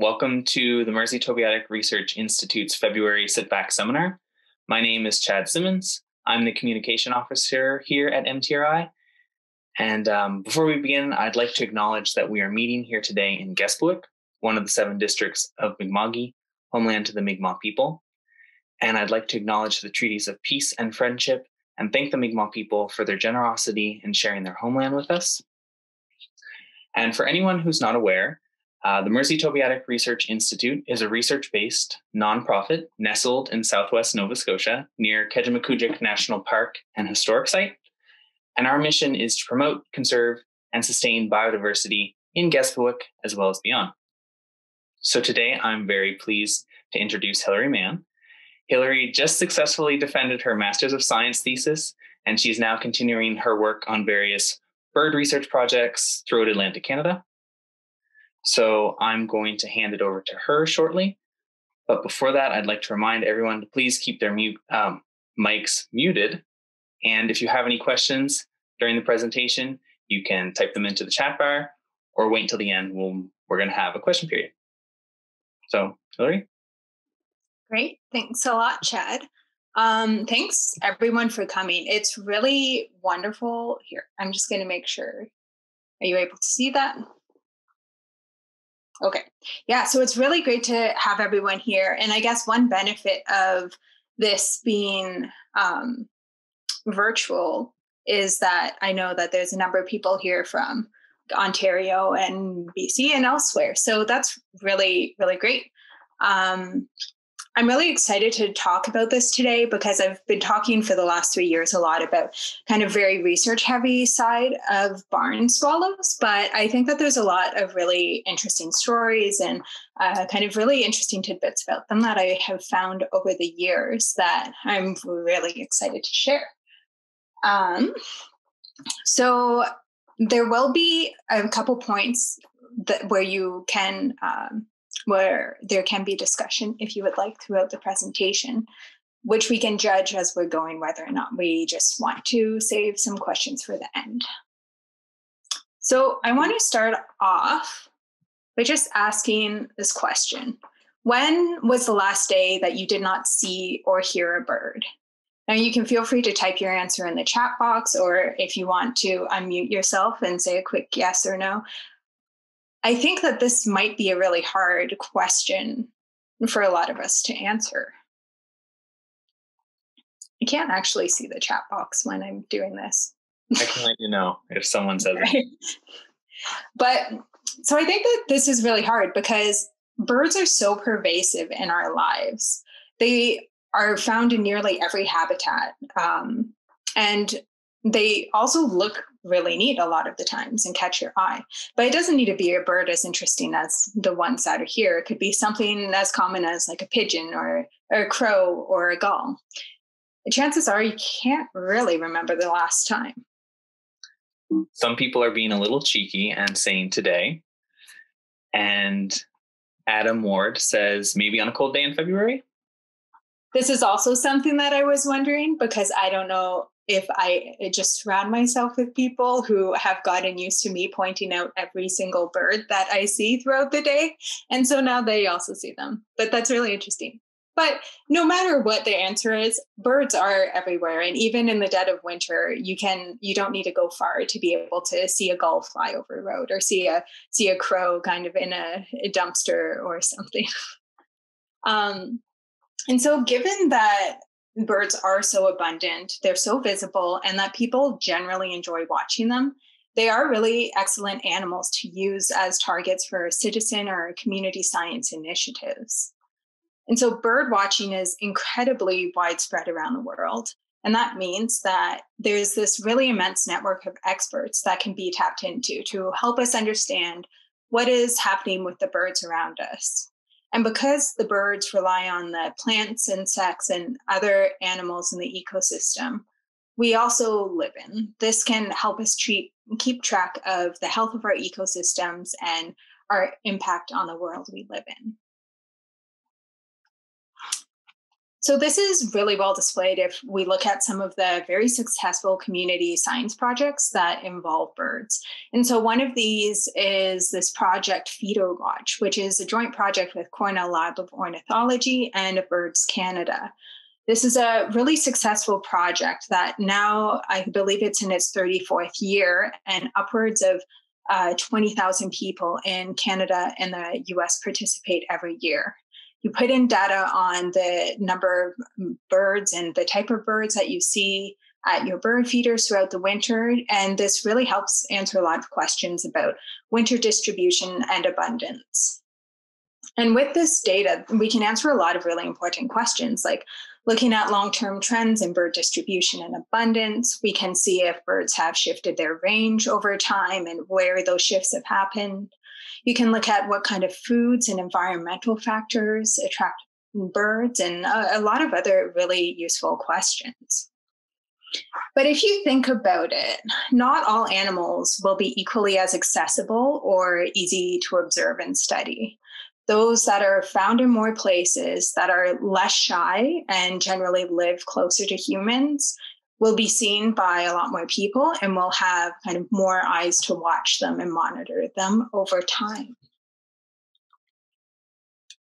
Welcome to the Mersey Tobeatic Research Institute's February Sit-Back Seminar. My name is Chad Simmons. I'm the Communication Officer here at MTRI. And um, before we begin, I'd like to acknowledge that we are meeting here today in Kespukwitk, one of the seven districts of Mi'kma'ki, homeland to the Mi'kmaq people. And I'd like to acknowledge the treaties of peace and friendship and thank the Mi'kmaq people for their generosity in sharing their homeland with us. And for anyone who's not aware, uh, the Mersey Tobeatic Research Institute is a research based nonprofit nestled in southwest Nova Scotia near Kejimkujik National Park and Historic Site. And our mission is to promote, conserve, and sustain biodiversity in Kespukwitk as well as beyond. So today I'm very pleased to introduce Hilary Mann. Hilary just successfully defended her Masters of Science thesis, and she's now continuing her work on various bird research projects throughout Atlantic Canada. So I'm going to hand it over to her shortly. But before that, I'd like to remind everyone to please keep their mute, um, mics muted. And if you have any questions during the presentation, you can type them into the chat bar or wait until the end. We'll, we're going to have a question period. So, Hilary? Great. Thanks a lot, Chad. Um, thanks everyone for coming. It's really wonderful. Here, I'm just going to make sure. Are you able to see that? Okay. Yeah. So it's really great to have everyone here. And I guess one benefit of this being um, virtual is that I know that there's a number of people here from Ontario and BC and elsewhere. So that's really, really great. Um, I'm really excited to talk about this today because I've been talking for the last three years a lot about kind of very research heavy side of barn swallows, but I think that there's a lot of really interesting stories and uh, kind of really interesting tidbits about them that I have found over the years that I'm really excited to share. Um, so there will be a couple points that where you can um, where there can be discussion if you would like throughout the presentation, which we can judge as we're going whether or not we just want to save some questions for the end. So I want to start off by just asking this question. When was the last day that you did not see or hear a bird? Now you can feel free to type your answer in the chat box, or if you want to unmute yourself and say a quick yes or no, I think that this might be a really hard question for a lot of us to answer. I can't actually see the chat box when I'm doing this. I can let you know if someone says right. it. But so I think that this is really hard because birds are so pervasive in our lives. They are found in nearly every habitat. Um, and they also look really neat a lot of the times and catch your eye. But it doesn't need to be a bird as interesting as the ones that are here. It could be something as common as like a pigeon or, or a crow or a gull. The chances are you can't really remember the last time. Some people are being a little cheeky and saying today. And Adam Ward says maybe on a cold day in February. This is also something that I was wondering because I don't know if I just surround myself with people who have gotten used to me pointing out every single bird that I see throughout the day. And so now they also see them. But that's really interesting. But no matter what the answer is, birds are everywhere. And even in the dead of winter, you can you don't need to go far to be able to see a gull fly over a road or see a see a crow kind of in a, a dumpster or something. um, and so given that birds are so abundant, they're so visible, and that people generally enjoy watching them. They are really excellent animals to use as targets for citizen or community science initiatives. And so, bird watching is incredibly widespread around the world. And that means that there's this really immense network of experts that can be tapped into to help us understand what is happening with the birds around us. And because the birds rely on the plants, insects, and other animals in the ecosystem, we also live in. This can help us treat, keep track of the health of our ecosystems and our impact on the world we live in. So, this is really well displayed if we look at some of the very successful community science projects that involve birds. And so, one of these is this project Feeder Watch, which is a joint project with Cornell Lab of Ornithology and Birds Canada. This is a really successful project that now I believe it's in its 34th year, and upwards of uh, 20,000 people in Canada and the US participate every year you put in data on the number of mm, birds and the type of birds that you see at your bird feeders throughout the winter. And this really helps answer a lot of questions about winter distribution and abundance. And with this data, we can answer a lot of really important questions like looking at long term trends in bird distribution and abundance. We can see if birds have shifted their range over time and where those shifts have happened. You can look at what kind of foods and environmental factors attract birds and a, a lot of other really useful questions. But if you think about it, not all animals will be equally as accessible or easy to observe and study. Those that are found in more places, that are less shy and generally live closer to humans, will be seen by a lot more people and we'll have kind of more eyes to watch them and monitor them over time.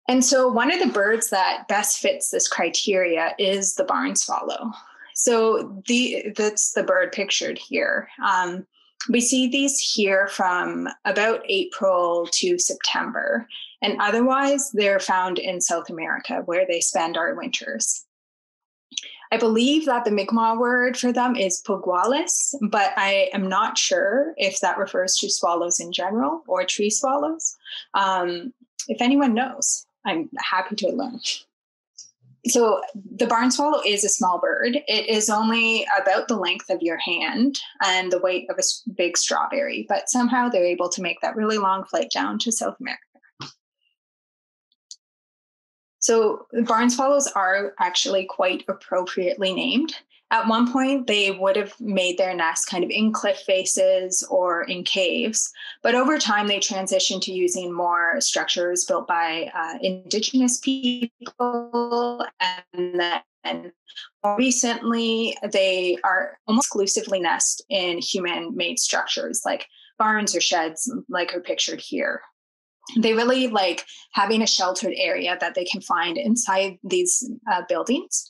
And so, one of the birds that best fits this criteria is the barn swallow. So, the, that's the bird pictured here. Um, we see these here from about April to September, and otherwise, they're found in South America where they spend our winters. I believe that the Mi'kmaq word for them is poguales, but I am not sure if that refers to swallows in general or tree swallows. Um, if anyone knows, I'm happy to learn. So, the barn swallow is a small bird. It is only about the length of your hand and the weight of a big strawberry, but somehow they're able to make that really long flight down to South America. So barn swallows are actually quite appropriately named. At one point, they would have made their nest kind of in cliff faces or in caves, but over time, they transitioned to using more structures built by uh, Indigenous people. And then more recently, they are almost exclusively nest in human made structures like barns or sheds, like are pictured here they really like having a sheltered area that they can find inside these uh, buildings.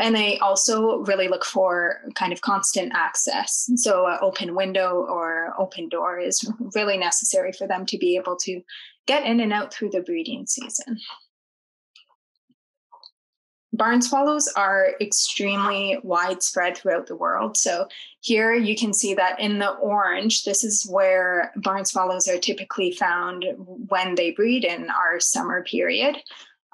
And they also really look for kind of constant access. So an open window or open door is really necessary for them to be able to get in and out through the breeding season barn swallows are extremely widespread throughout the world. So here you can see that in the orange, this is where barn swallows are typically found when they breed in our summer period.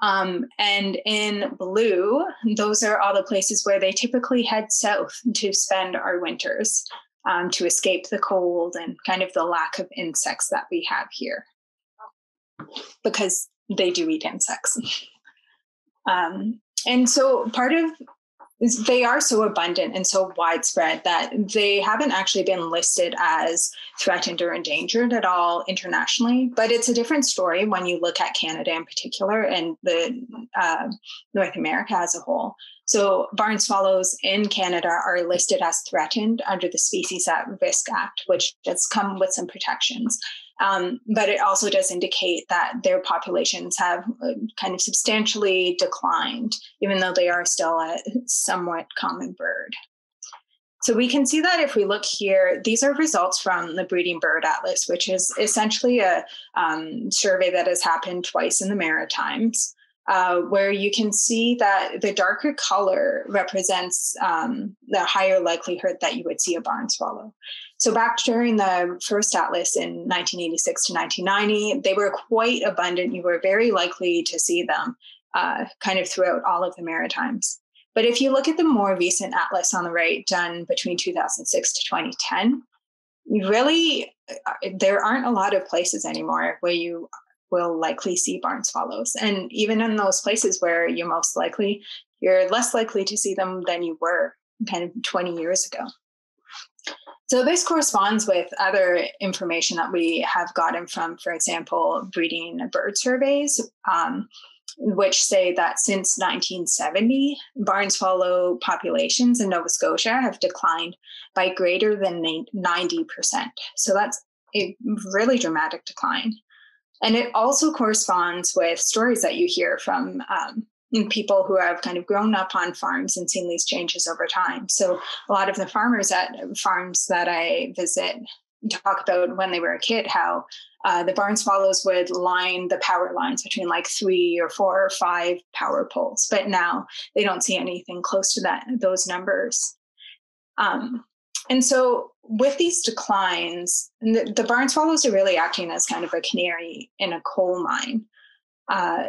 Um, and in blue, those are all the places where they typically head south to spend our winters um, to escape the cold and kind of the lack of insects that we have here because they do eat insects. Um, and so part of they are so abundant and so widespread that they haven't actually been listed as threatened or endangered at all internationally. But it's a different story when you look at Canada in particular and the uh, North America as a whole. So barn swallows in Canada are listed as threatened under the Species at Risk Act, which does come with some protections. Um, but it also does indicate that their populations have uh, kind of substantially declined, even though they are still a somewhat common bird. So we can see that if we look here, these are results from the Breeding Bird Atlas, which is essentially a um, survey that has happened twice in the Maritimes. Uh, where you can see that the darker color represents um, the higher likelihood that you would see a barn swallow. So back during the first atlas in 1986 to 1990, they were quite abundant. You were very likely to see them uh, kind of throughout all of the Maritimes. But if you look at the more recent atlas on the right, done between 2006 to 2010, you really uh, there aren't a lot of places anymore where you will likely see barn swallows. And even in those places where you're most likely, you're less likely to see them than you were kind of 20 years ago. So this corresponds with other information that we have gotten from, for example, breeding bird surveys. Um, which say that since 1970, barn swallow populations in Nova Scotia have declined by greater than 90%. So that's a really dramatic decline. And it also corresponds with stories that you hear from um, people who have kind of grown up on farms and seen these changes over time. So a lot of the farmers at farms that I visit talk about when they were a kid how uh, the barn swallows would line the power lines between like three or four or five power poles, but now they don't see anything close to that those numbers. Um, and so with these declines, the, the barn swallows are really acting as kind of a canary in a coal mine. Uh,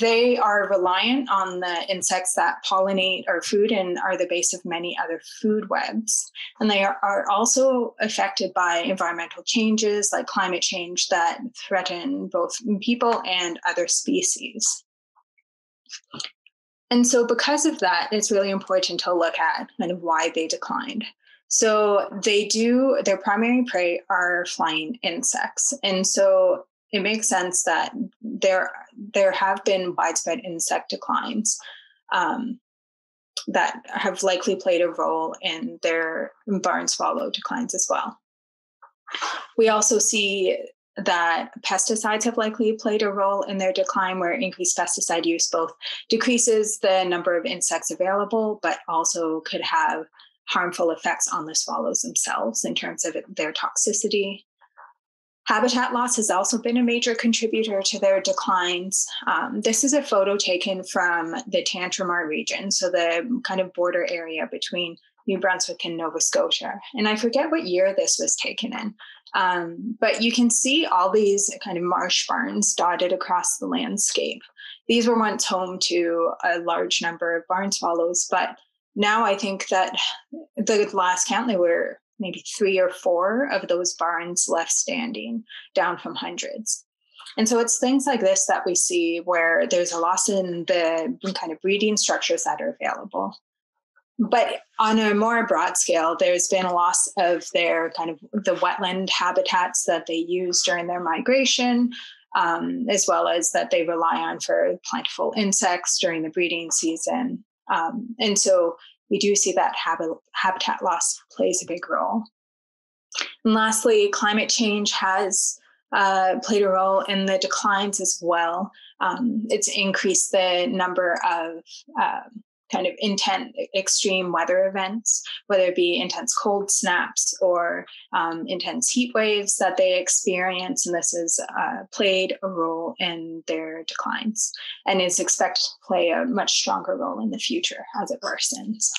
they are reliant on the insects that pollinate our food and are the base of many other food webs. And they are, are also affected by environmental changes like climate change that threaten both people and other species. And so, because of that, it's really important to look at kind of why they declined. So, they do, their primary prey are flying insects. And so, it makes sense that there there have been widespread insect declines um, that have likely played a role in their barn swallow declines as well. We also see that pesticides have likely played a role in their decline, where increased pesticide use both decreases the number of insects available, but also could have harmful effects on the swallows themselves in terms of their toxicity Habitat loss has also been a major contributor to their declines. Um, this is a photo taken from the Tantramar region, so the kind of border area between New Brunswick and Nova Scotia. And I forget what year this was taken in, um, but you can see all these kind of marsh barns dotted across the landscape. These were once home to a large number of barn swallows, but now I think that the last count they were maybe three or four of those barns left standing, down from hundreds. And so it's things like this that we see where there's a loss in the kind of breeding structures that are available. But on a more broad scale, there's been a loss of their kind of the wetland habitats that they use during their migration, um, as well as that they rely on for plentiful insects during the breeding season. Um, and so we do see that habitat loss plays a big role. And lastly, climate change has uh, played a role in the declines as well. Um, it's increased the number of uh, kind of intense extreme weather events, whether it be intense cold snaps or um, intense heat waves that they experience. And this has uh, played a role in their declines and is expected to play a much stronger role in the future as it worsens.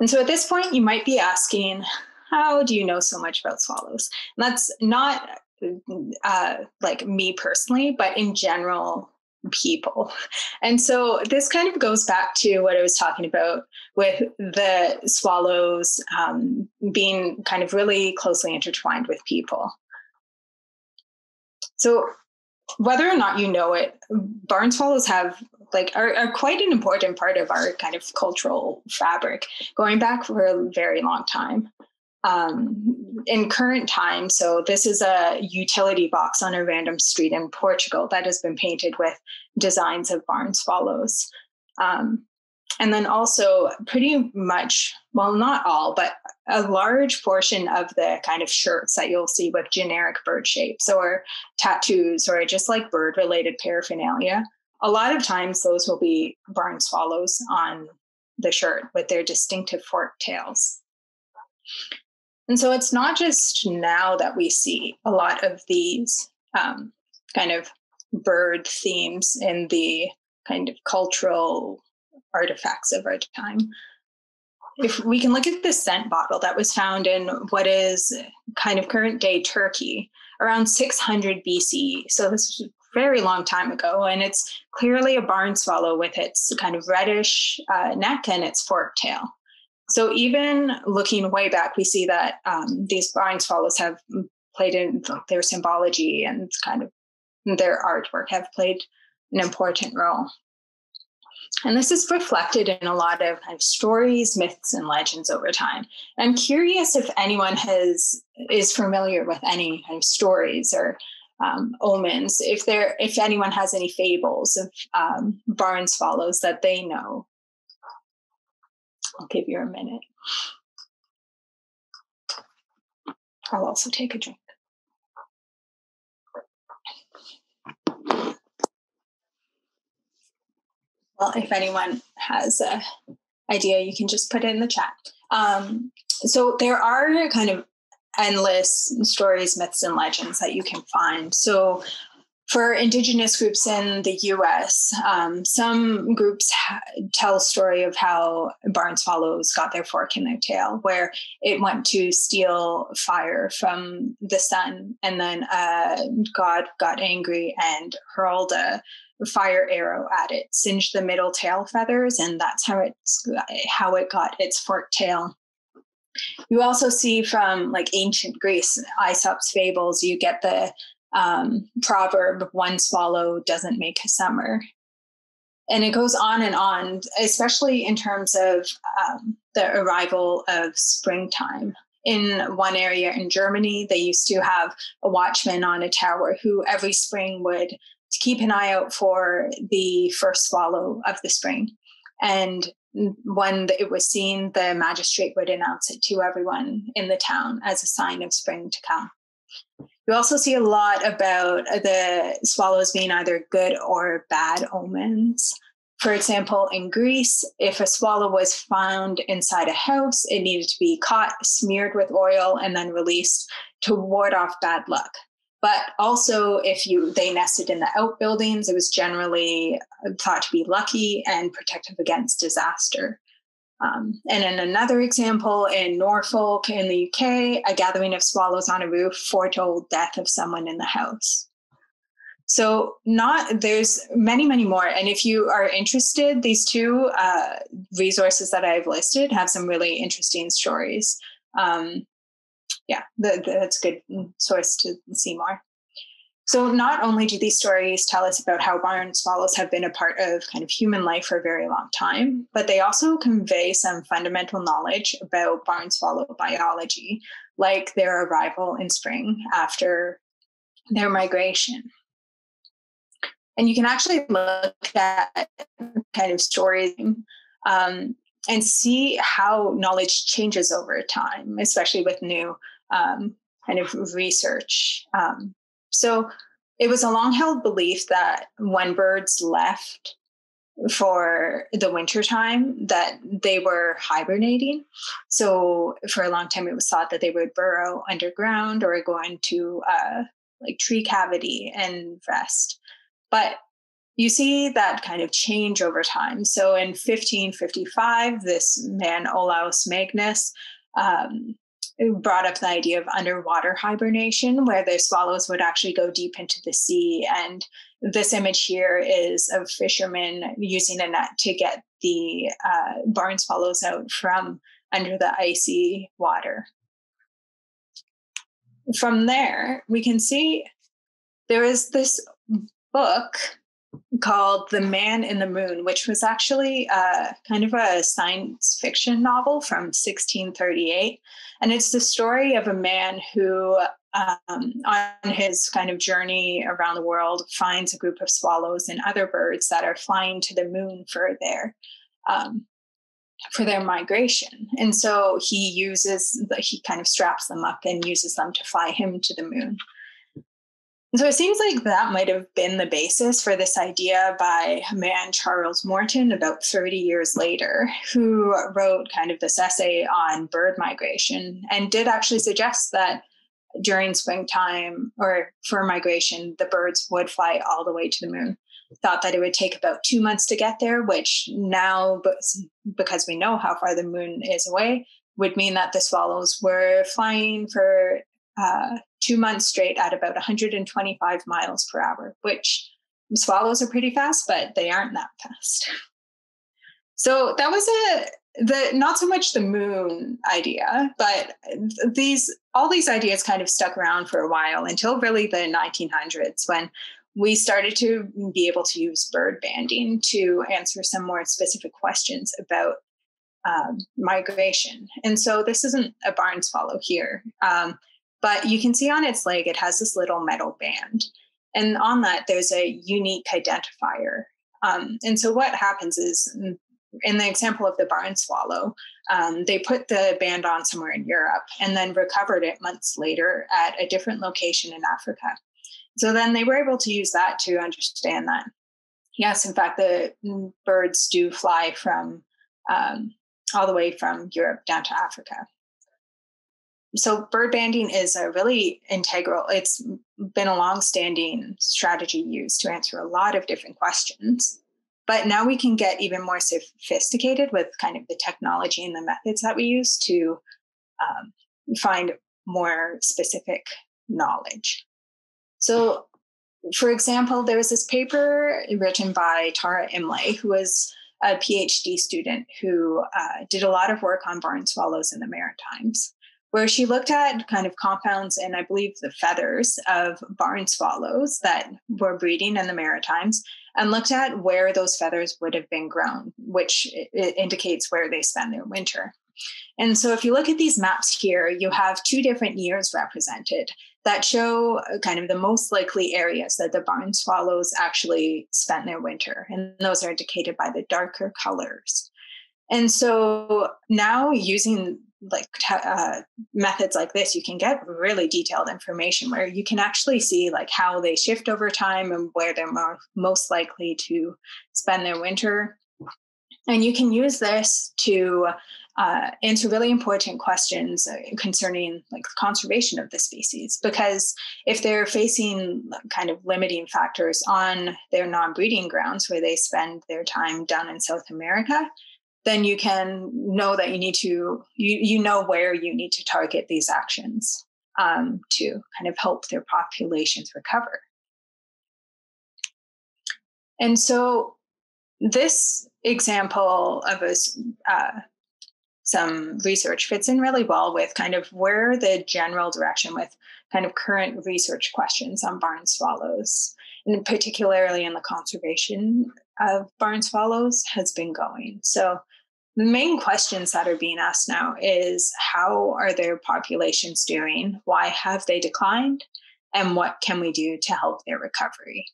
And so at this point, you might be asking, how do you know so much about swallows? And that's not uh, like me personally, but in general, people. And so this kind of goes back to what I was talking about with the swallows um, being kind of really closely intertwined with people. So whether or not you know it, barn swallows have like are, are quite an important part of our kind of cultural fabric going back for a very long time um, in current time. So this is a utility box on a random street in Portugal that has been painted with designs of barn swallows. Um, and then also pretty much, well, not all, but a large portion of the kind of shirts that you'll see with generic bird shapes or tattoos or just like bird related paraphernalia. A lot of times those will be barn swallows on the shirt with their distinctive forked tails. And so it's not just now that we see a lot of these um, kind of bird themes in the kind of cultural artifacts of our time. If we can look at the scent bottle that was found in what is kind of current day Turkey around 600 BCE. So this was a very long time ago, and it's clearly a barn swallow with its kind of reddish uh, neck and its forked tail. So even looking way back, we see that um, these barn swallows have played in their symbology and kind of their artwork have played an important role. And this is reflected in a lot of kind of stories, myths, and legends over time. I'm curious if anyone has is familiar with any kind of stories or um, omens. If there, if anyone has any fables of um, barn swallows that they know, I'll give you a minute. I'll also take a drink. Well, if anyone has a idea, you can just put it in the chat. Um, so there are kind of endless stories, myths, and legends that you can find. So for indigenous groups in the US, um, some groups ha- tell a story of how barn swallows got their fork in their tail, where it went to steal fire from the sun, and then uh, God got angry and hurled a fire arrow at it, singed the middle tail feathers, and that's how it's how it got its forked tail. You also see from like ancient Greece, Aesop's fables, you get the um, proverb, one swallow doesn't make a summer. And it goes on and on, especially in terms of um, the arrival of springtime. In one area in Germany, they used to have a watchman on a tower who every spring would keep an eye out for the first swallow of the spring. And when it was seen, the magistrate would announce it to everyone in the town as a sign of spring to come. You also see a lot about the swallows being either good or bad omens. For example, in Greece, if a swallow was found inside a house, it needed to be caught, smeared with oil, and then released to ward off bad luck. But also, if you they nested in the outbuildings, it was generally thought to be lucky and protective against disaster. Um, and in another example, in Norfolk in the UK, a gathering of swallows on a roof foretold death of someone in the house. So, not there's many, many more. And if you are interested, these two uh, resources that I've listed have some really interesting stories. Um, yeah, the, the, that's a good source to see more. So, not only do these stories tell us about how barn swallows have been a part of kind of human life for a very long time, but they also convey some fundamental knowledge about barn swallow biology, like their arrival in spring after their migration. And you can actually look at kind of stories um, and see how knowledge changes over time, especially with new um, kind of research. Um, so it was a long held belief that when birds left for the winter time that they were hibernating. So for a long time it was thought that they would burrow underground or go into a like tree cavity and rest. But you see that kind of change over time. So in 1555 this man olaus magnus um, brought up the idea of underwater hibernation, where the swallows would actually go deep into the sea. And this image here is of fishermen using a net to get the uh, barn swallows out from under the icy water. From there, we can see there is this book called The Man in the Moon, which was actually uh, kind of a science fiction novel from 1638. And it's the story of a man who, um, on his kind of journey around the world, finds a group of swallows and other birds that are flying to the moon for their. Um, for their migration. And so he uses, he kind of straps them up and uses them to fly him to the moon. So it seems like that might have been the basis for this idea by a man, Charles Morton, about 30 years later, who wrote kind of this essay on bird migration and did actually suggest that during springtime or for migration, the birds would fly all the way to the moon. Thought that it would take about two months to get there, which now, because we know how far the moon is away, would mean that the swallows were flying for uh, two months straight at about 125 miles per hour, which swallows are pretty fast, but they aren't that fast. So that was a the not so much the moon idea, but these all these ideas kind of stuck around for a while until really the 1900s when we started to be able to use bird banding to answer some more specific questions about um, migration. And so this isn't a barn swallow here. Um, But you can see on its leg, it has this little metal band. And on that, there's a unique identifier. Um, and so what happens is, in the example of the barn swallow, um, they put the band on somewhere in Europe and then recovered it months later at a different location in Africa. So then they were able to use that to understand that, yes, in fact, the birds do fly from um, all the way from Europe down to Africa. So bird banding is a really integral, it's been a long-standing strategy used to answer a lot of different questions. But now we can get even more sophisticated with kind of the technology and the methods that we use to um, find more specific knowledge. So, for example, there was this paper written by Tara Imlay, who was a PhD student who uh, did a lot of work on barn swallows in the Maritimes, where she looked at kind of compounds and I believe the feathers of barn swallows that were breeding in the Maritimes and looked at where those feathers would have been grown, which indicates where they spend their winter. And so if you look at these maps here, you have two different years represented that show uh, kind of the most likely areas that the barn swallows actually spent their winter. And those are indicated by the darker colors. And so now using like uh, methods like this, you can get really detailed information where you can actually see like how they shift over time and where they're more, most likely to spend their winter. And you can use this to uh, answer really important questions uh, concerning like conservation of the species because if they're facing kind of limiting factors on their non-breeding grounds where they spend their time down in south america then you can know that you need to you, you know where you need to target these actions um, to kind of help their populations recover and so this example of a uh, some research fits in really well with kind of where the general direction with kind of current research questions on barn swallows, and particularly in the conservation of barn swallows, has been going. So the main questions that are being asked now is how are their populations doing? Why have they declined? And what can we do to help their recovery?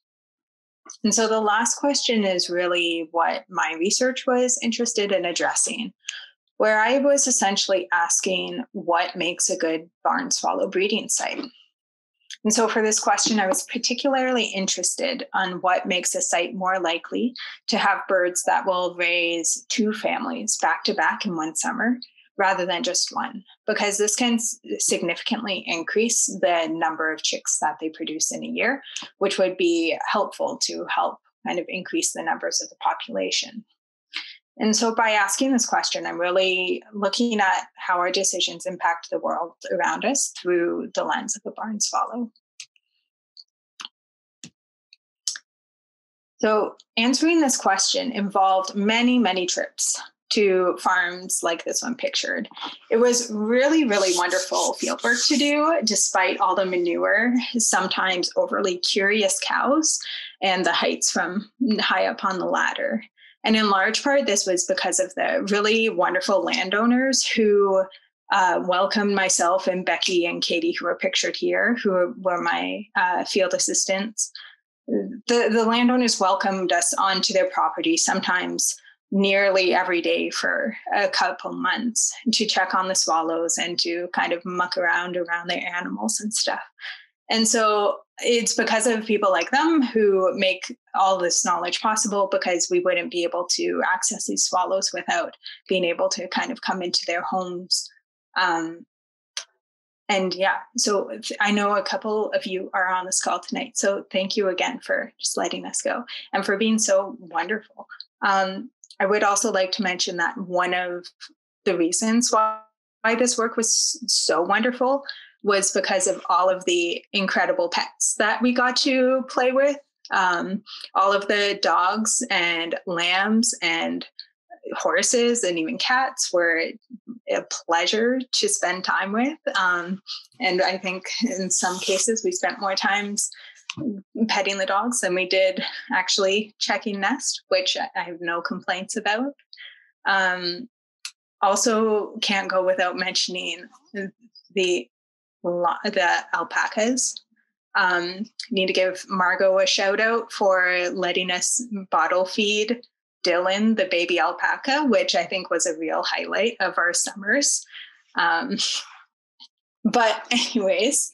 And so the last question is really what my research was interested in addressing, where I was essentially asking what makes a good barn swallow breeding site. And so for this question, I was particularly interested on what makes a site more likely to have birds that will raise two families back to back in one summer rather than just one, because this can significantly increase the number of chicks that they produce in a year, which would be helpful to help kind of increase the numbers of the population. And so by asking this question, I'm really looking at how our decisions impact the world around us through the lens of the barn swallow. So answering this question involved many, many trips to farms like this one pictured. It was really, really wonderful fieldwork to do, despite all the manure, sometimes overly curious cows, and the heights from high up on the ladder. And in large part, this was because of the really wonderful landowners who uh, welcomed myself and Becky and Katie, who are pictured here, who were my uh, field assistants. The, the landowners welcomed us onto their property sometimes nearly every day for a couple months to check on the swallows and to kind of muck around around their animals and stuff. And so it's because of people like them who make all this knowledge possible because we wouldn't be able to access these swallows without being able to kind of come into their homes. Um, and yeah, so I know a couple of you are on this call tonight. So thank you again for just letting us go and for being so wonderful. Um, I would also like to mention that one of the reasons why, why this work was so wonderful was because of all of the incredible pets that we got to play with. Um, all of the dogs and lambs and horses and even cats were a pleasure to spend time with. Um, and I think in some cases we spent more times petting the dogs than we did actually checking nest, which I have no complaints about. Um, also, can't go without mentioning the the alpacas. Um, need to give Margot a shout out for letting us bottle feed Dylan, the baby alpaca, which I think was a real highlight of our summers. Um, but, anyways,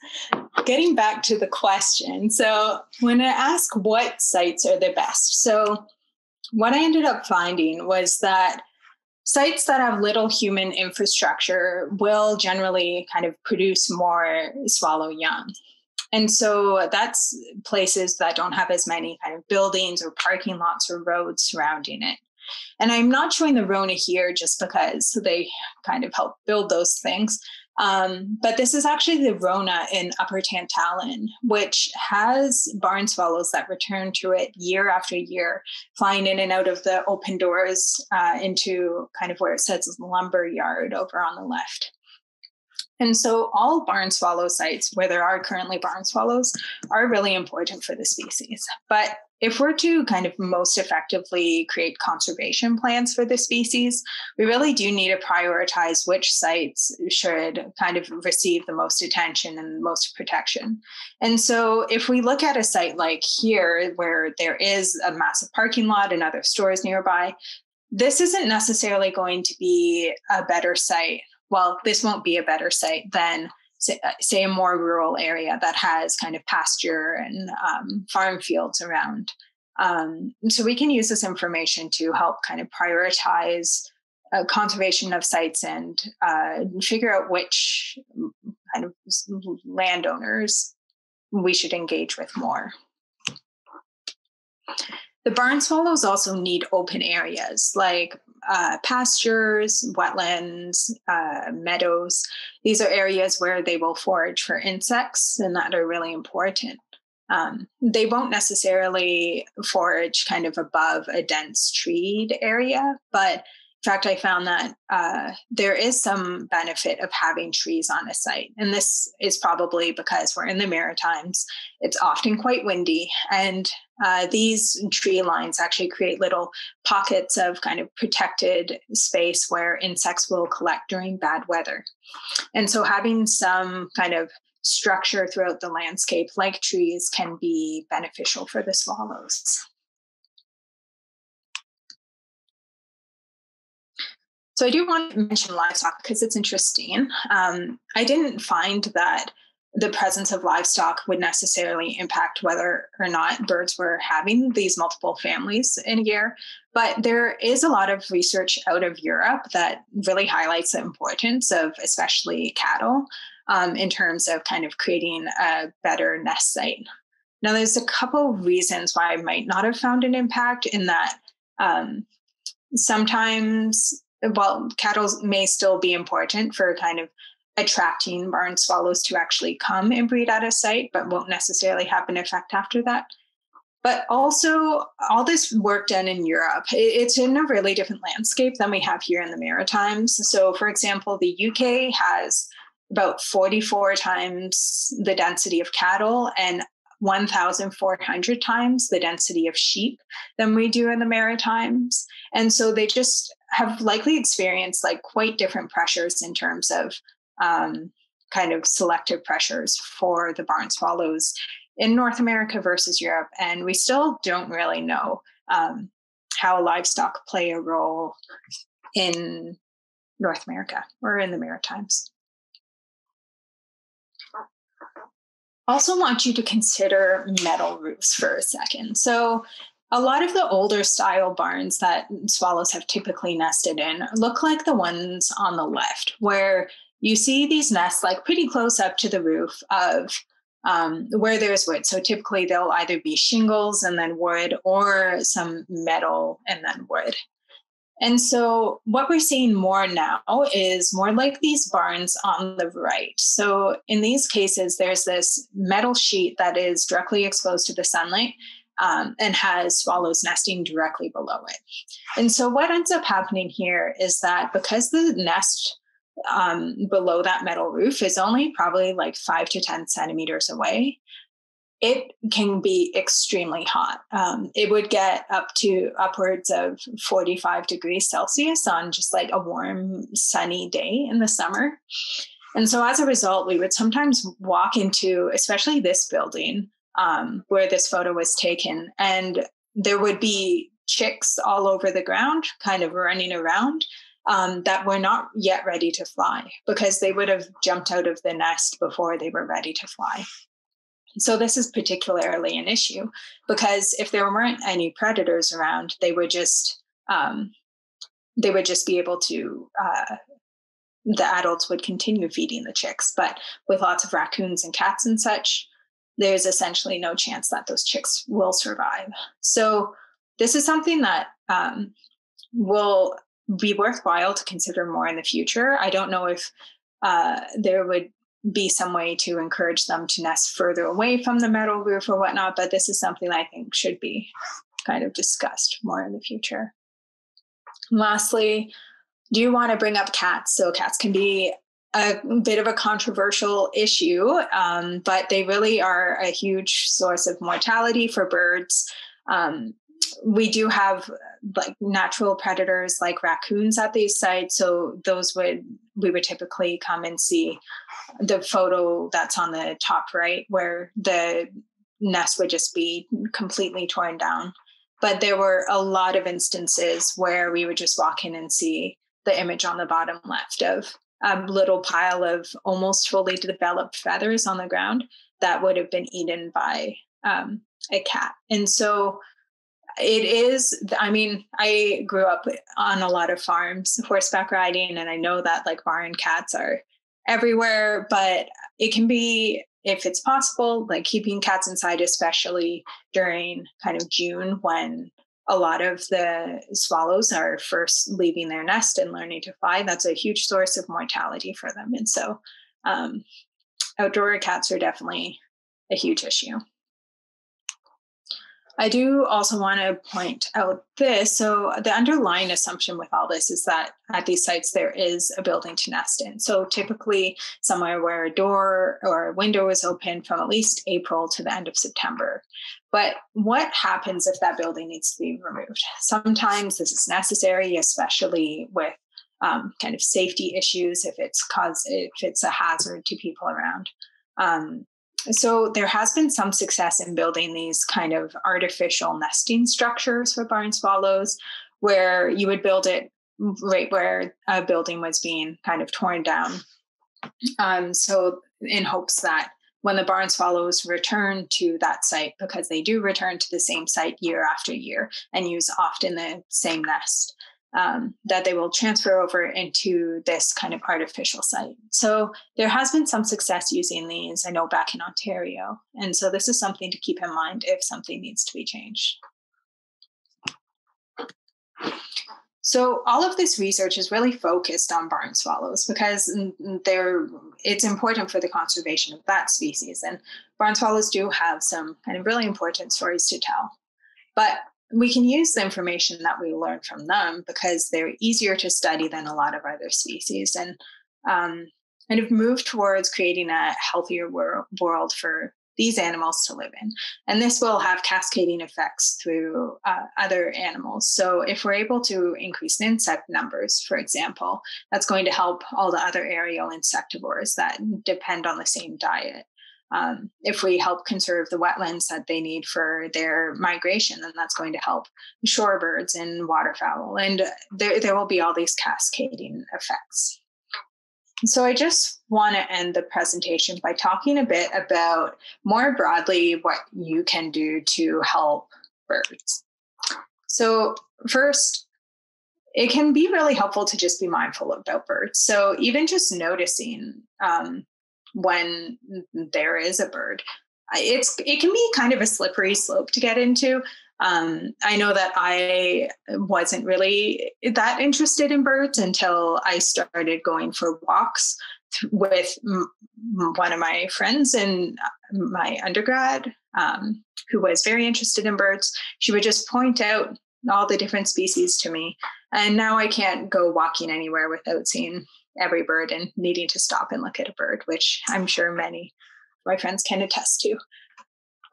getting back to the question. So, when I ask what sites are the best, so what I ended up finding was that sites that have little human infrastructure will generally kind of produce more swallow young. And so that's places that don't have as many kind of buildings or parking lots or roads surrounding it. And I'm not showing the Rona here just because they kind of help build those things. Um, but this is actually the Rona in Upper Tantallon, which has barn swallows that return to it year after year, flying in and out of the open doors uh, into kind of where it says lumber yard over on the left. And so, all barn swallow sites where there are currently barn swallows are really important for the species. But if we're to kind of most effectively create conservation plans for the species, we really do need to prioritize which sites should kind of receive the most attention and most protection. And so, if we look at a site like here, where there is a massive parking lot and other stores nearby, this isn't necessarily going to be a better site well, this won't be a better site than say, uh, a more rural area that has kind of pasture and um, farm fields around. Um, so we can use this information to help kind of prioritize uh, conservation of sites and uh, figure out which kind of landowners we should engage with more. The barn swallows also need open areas like uh, pastures, wetlands, uh, meadows. These are areas where they will forage for insects and that are really important. Um, they won't necessarily forage kind of above a dense treed area, but fact, I found that uh, there is some benefit of having trees on a site. And this is probably because we're in the Maritimes. It's often quite windy. And uh, these tree lines actually create little pockets of kind of protected space where insects will collect during bad weather. And so having some kind of structure throughout the landscape, like trees, can be beneficial for the swallows. So I do want to mention livestock because it's interesting. Um, I didn't find that the presence of livestock would necessarily impact whether or not birds were having these multiple families in a year. But there is a lot of research out of Europe that really highlights the importance of especially cattle um, in terms of kind of creating a better nest site. Now, there's a couple of reasons why I might not have found an impact in that um, sometimes while cattle may still be important for kind of attracting barn swallows to actually come and breed at a site, but won't necessarily have an effect after that. But also, all this work done in Europe, it's in a really different landscape than we have here in the Maritimes. So, for example, the UK has about 44 times the density of cattle and 1,400 times the density of sheep than we do in the Maritimes. And so they just have likely experienced like quite different pressures in terms of um, kind of selective pressures for the barn swallows in North America versus Europe. And we still don't really know um, how livestock play a role in North America or in the Maritimes. Also, want you to consider metal roofs for a second. So, a lot of the older style barns that swallows have typically nested in look like the ones on the left, where you see these nests like pretty close up to the roof of um, where there's wood. So typically they'll either be shingles and then wood or some metal and then wood. And so what we're seeing more now is more like these barns on the right. So in these cases, there's this metal sheet that is directly exposed to the sunlight um, and has swallows nesting directly below it. And so, what ends up happening here is that because the nest um, below that metal roof is only probably like five to 10 centimeters away, it can be extremely hot. Um, it would get up to upwards of 45 degrees Celsius on just like a warm, sunny day in the summer. And so as a result, we would sometimes walk into, especially this building um, where this photo was taken, and there would be chicks all over the ground, kind of running around. Um, that were not yet ready to fly because they would have jumped out of the nest before they were ready to fly. So this is particularly an issue because if there weren't any predators around, they would just um, they would just be able to uh, the adults would continue feeding the chicks. But with lots of raccoons and cats and such, there's essentially no chance that those chicks will survive. So this is something that um, will be worthwhile to consider more in the future. I don't know if uh, there would be some way to encourage them to nest further away from the metal roof or whatnot, but this is something I think should be kind of discussed more in the future. Lastly, do you want to bring up cats? So cats can be a bit of a controversial issue, um, but they really are a huge source of mortality for birds. Um, we do have like natural predators like raccoons at these sites, so those would we would typically come and see the photo that's on the top right, where the nest would just be completely torn down. But there were a lot of instances where we would just walk in and see the image on the bottom left of a little pile of almost fully developed feathers on the ground that would have been eaten by um, a cat. And so it is, I mean, I grew up on a lot of farms, horseback riding, and I know that like barn cats are everywhere, but it can be if it's possible, like keeping cats inside, especially during kind of June when a lot of the swallows are first leaving their nest and learning to fly. That's a huge source of mortality for them. And so um, outdoor cats are definitely a huge issue. I do also want to point out this. So, the underlying assumption with all this is that at these sites there is a building to nest in. So, typically, somewhere where a door or a window is open from at least April to the end of September. But what happens if that building needs to be removed? Sometimes this is necessary, especially with um, kind of safety issues if it's cause if it's a hazard to people around. Um, so there has been some success in building these kind of artificial nesting structures for barn swallows where you would build it right where a building was being kind of torn down um, so in hopes that when the barn swallows return to that site because they do return to the same site year after year and use often the same nest um, that they will transfer over into this kind of artificial site. So there has been some success using these, I know, back in Ontario. And so this is something to keep in mind if something needs to be changed. So all of this research is really focused on barn swallows because they're it's important for the conservation of that species. And barn swallows do have some kind of really important stories to tell. But we can use the information that we learn from them because they're easier to study than a lot of other species and um, kind of move towards creating a healthier wor- world for these animals to live in. And this will have cascading effects through uh, other animals. So, if we're able to increase insect numbers, for example, that's going to help all the other aerial insectivores that depend on the same diet um, if we help conserve the wetlands that they need for their migration, then that's going to help shorebirds and waterfowl. And there, there will be all these cascading effects. So I just want to end the presentation by talking a bit about more broadly what you can do to help birds. So first, it can be really helpful to just be mindful about birds. So even just noticing um, when there is a bird. It's it can be kind of a slippery slope to get into. Um, I know that I wasn't really that interested in birds until I started going for walks with m- one of my friends in my undergrad, um, who was very interested in birds. She would just point out all the different species to me, and now I can't go walking anywhere without seeing every bird and needing to stop and look at a bird, which I'm sure many of my friends can attest to.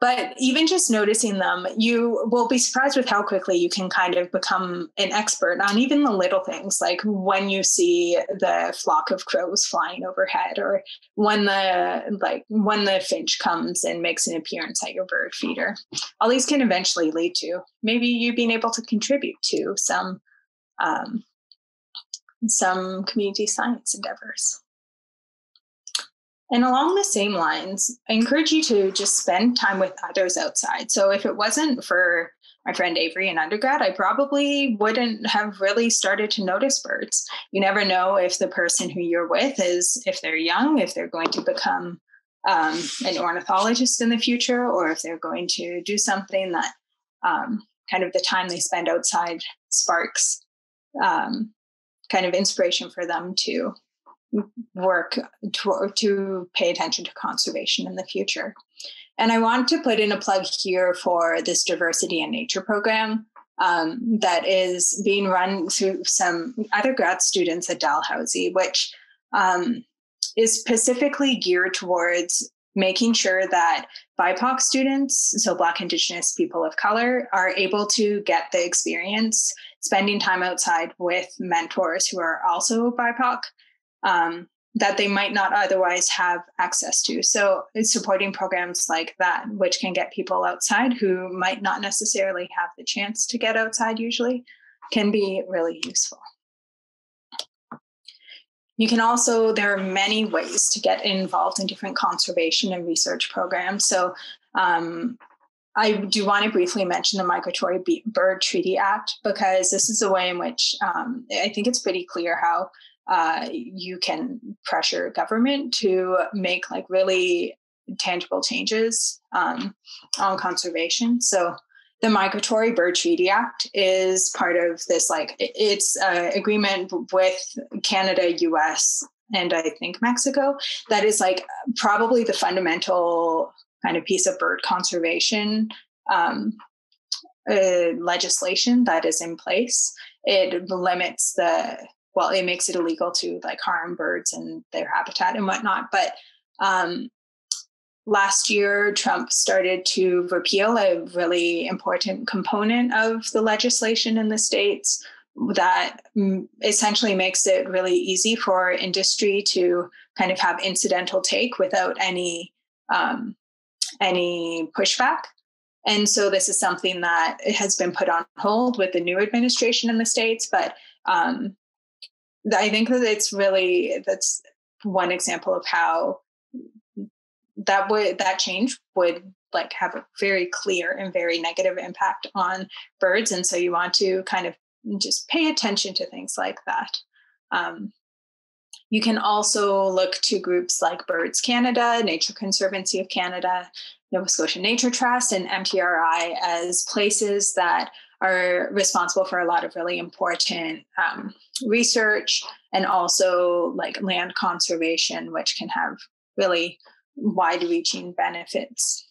But even just noticing them, you will be surprised with how quickly you can kind of become an expert on even the little things, like when you see the flock of crows flying overhead, or when the like when the finch comes and makes an appearance at your bird feeder. All these can eventually lead to maybe you being able to contribute to some um, some community science endeavors. And along the same lines, I encourage you to just spend time with others outside. So if it wasn't for my friend Avery in undergrad, I probably wouldn't have really started to notice birds. You never know if the person who you're with is, if they're young, if they're going to become um, an ornithologist in the future, or if they're going to do something that um, kind of the time they spend outside sparks um, kind of inspiration for them to work to, to pay attention to conservation in the future. And I want to put in a plug here for this diversity in nature program um, that is being run through some other grad students at Dalhousie, which um, is specifically geared towards making sure that BIPOC students, so Black, Indigenous people of color, are able to get the experience spending time outside with mentors who are also BIPOC um, that they might not otherwise have access to. So it's supporting programs like that, which can get people outside who might not necessarily have the chance to get outside usually, can be really useful. You can also, there are many ways to get involved in different conservation and research programs. So um, I do want to briefly mention the Migratory Bird Treaty Act because this is a way in which um, I think it's pretty clear how uh, you can pressure government to make like really tangible changes um, on conservation. So the Migratory Bird Treaty Act is part of this like it's an agreement with Canada, US, and I think Mexico that is like probably the fundamental kind of piece of bird conservation um, uh, legislation that is in place. It limits the well, it makes it illegal to like harm birds and their habitat and whatnot. But um, last year, Trump started to repeal a really important component of the legislation in the states that essentially makes it really easy for industry to kind of have incidental take without any um, any pushback. And so this is something that has been put on hold with the new administration in the states, but um, I think that it's really that's one example of how that would that change would like have a very clear and very negative impact on birds, and so you want to kind of just pay attention to things like that. Um, you can also look to groups like Birds Canada, Nature Conservancy of Canada, Nova Scotia Nature Trust, and MTRI as places that are responsible for a lot of really important um, research and also like land conservation, which can have really wide reaching benefits.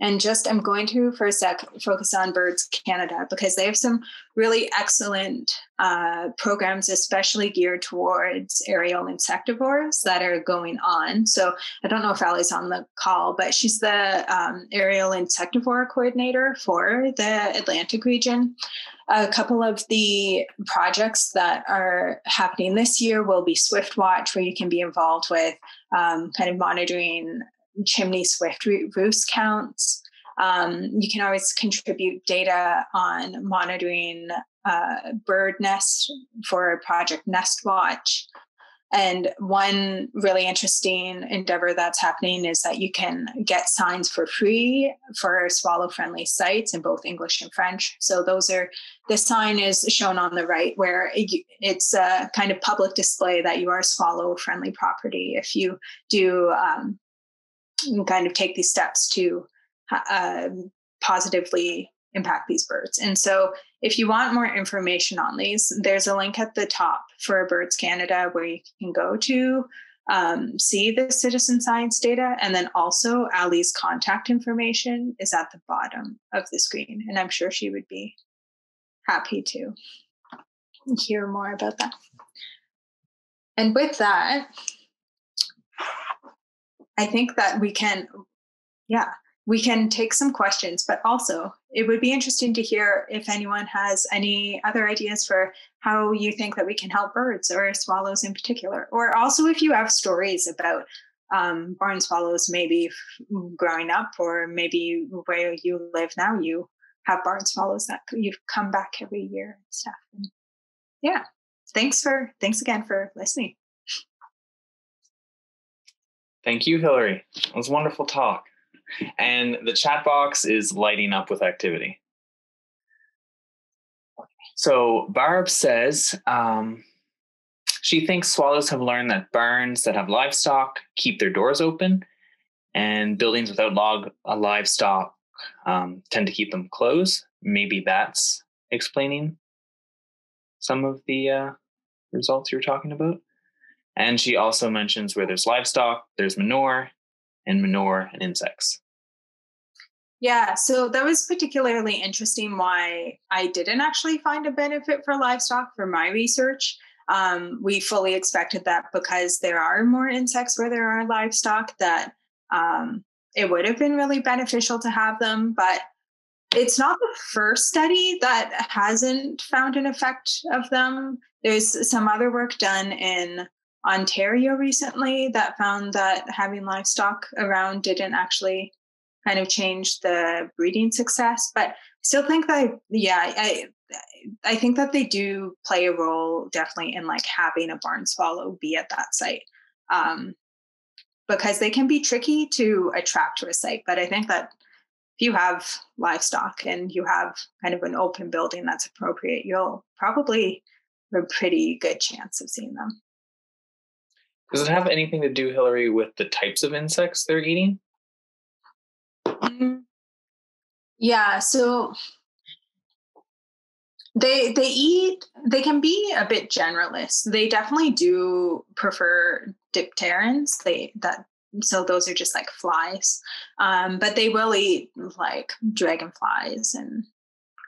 And just I'm going to for a sec focus on Birds Canada because they have some really excellent uh, programs, especially geared towards aerial insectivores that are going on. So I don't know if Ali's on the call, but she's the um, aerial insectivore coordinator for the Atlantic region. A couple of the projects that are happening this year will be Swift Watch, where you can be involved with um, kind of monitoring chimney swift roost counts. Um, you can always contribute data on monitoring uh, bird nest for Project Nest Watch. And one really interesting endeavor that's happening is that you can get signs for free for swallow friendly sites in both English and French. So those are the sign is shown on the right where it's a kind of public display that you are swallow friendly property. If you do um, kind of take these steps to uh, positively impact these birds. And so, if you want more information on these, there's a link at the top for Birds Canada where you can go to um, see the citizen science data. And then also, Ali's contact information is at the bottom of the screen. And I'm sure she would be happy to hear more about that. And with that, I think that we can, yeah, we can take some questions, but also it would be interesting to hear if anyone has any other ideas for how you think that we can help birds or swallows in particular, or also if you have stories about um, barn swallows, maybe growing up, or maybe where you live now, you have barn swallows that you've come back every year and stuff. And yeah, thanks for thanks again for listening. Thank you, Hilary. It was a wonderful talk. And the chat box is lighting up with activity. So Barb says um, she thinks swallows have learned that barns that have livestock keep their doors open, and buildings without log uh, livestock um, tend to keep them closed. Maybe that's explaining some of the uh, results you're talking about. And she also mentions where there's livestock, there's manure, and manure and insects. Yeah, so that was particularly interesting why I didn't actually find a benefit for livestock for my research. Um, we fully expected that because there are more insects where there are livestock, that um, it would have been really beneficial to have them. But it's not the first study that hasn't found an effect of them. There's some other work done in Ontario recently that found that having livestock around didn't actually kind of change the breeding success. But I still think that, yeah, I, I think that they do play a role definitely in like having a barn swallow be at that site. Um, because they can be tricky to attract to a site. But I think that if you have livestock and you have kind of an open building that's appropriate, you'll probably have a pretty good chance of seeing them. Does it have anything to do, Hilary, with the types of insects they're eating? Mm, yeah, so they they eat they can be a bit generalist. They definitely do prefer dipterans. They that so those are just like flies. Um, but they will eat like dragonflies and